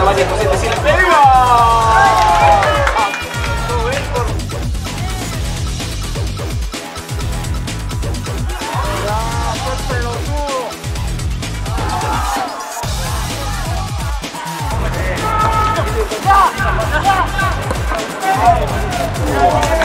a varias cosas y decir ¡Venga! Yeah!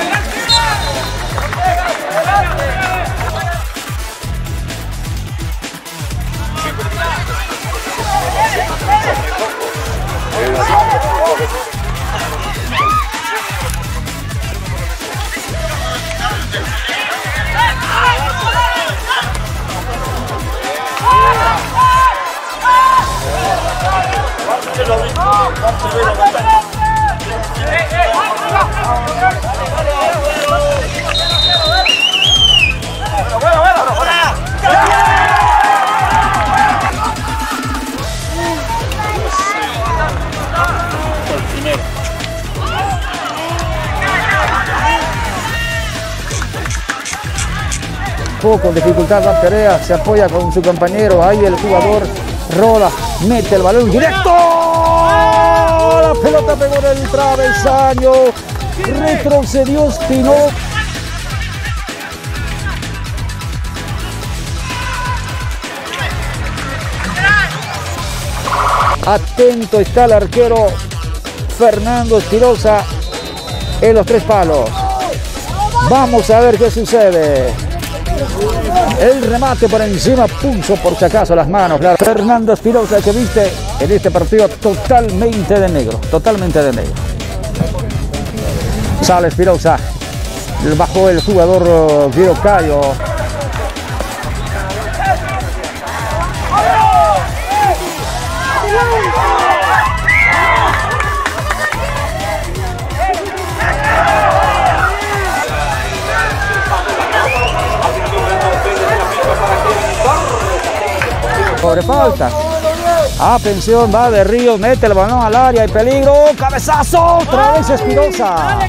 Poco dificultad la Perea, se apoya con su compañero, ahí el jugador rola, mete el balón directo. La pelota pegó en el travesaño, retrocedió Espinosa. Atento está el arquero Fernando Espinosa en los tres palos. Vamos a ver qué sucede. El remate por encima, pulso por si acaso las manos. Fernando Espinosa que viste en este partido totalmente de negro, totalmente de negro. Sale Espinosa, bajó el jugador Guido Cayo. Sobre falta. Atención, va de Ríos, mete el balón al área, hay peligro, cabezazo, otra vez Espirosa.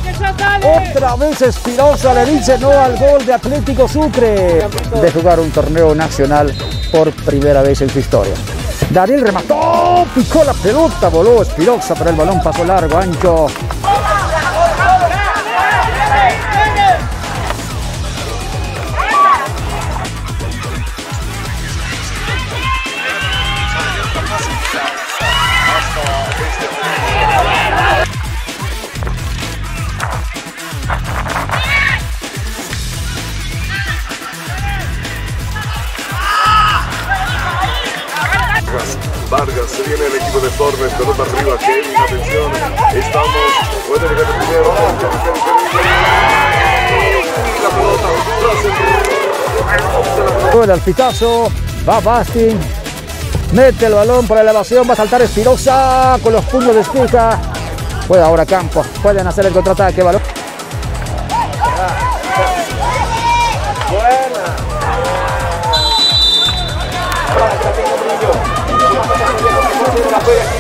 Otra vez Espirosa le dice no al gol de Atlético Sucre. De jugar un torneo nacional por primera vez en su historia. Darín remató, picó la pelota, voló Espirosa, pero el balón pasó largo, ancho. Vargas, se viene el equipo de Torres, pelota arriba, Kevin, atención, estamos, puede llegar el primero, la pelota, tras el... pitazo, va Bastin, mete el balón por elevación, va a saltar Espirosa con los puños de Estica, puede ahora Campos, pueden hacer el contraataque, balón.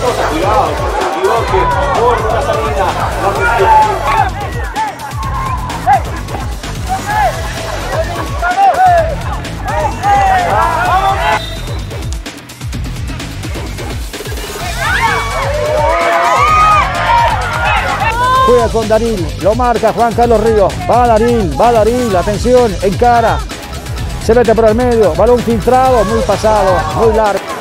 Cuidado, equivoque, por la salida. Juega con Daril, lo marca Juan Carlos Ríos. Va Daril, va Daril, atención, encara. Se mete por el medio, balón filtrado, muy pasado, muy largo.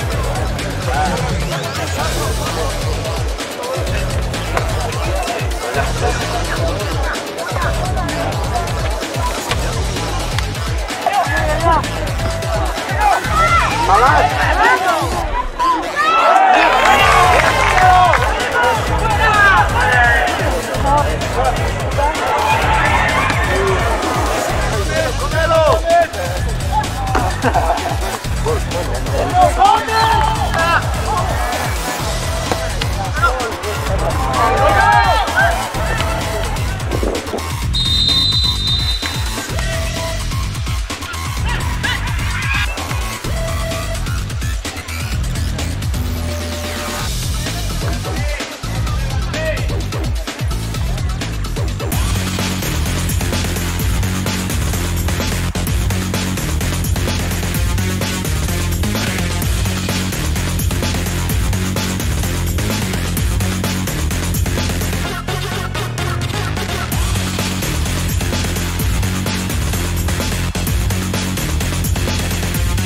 Ha ha ha.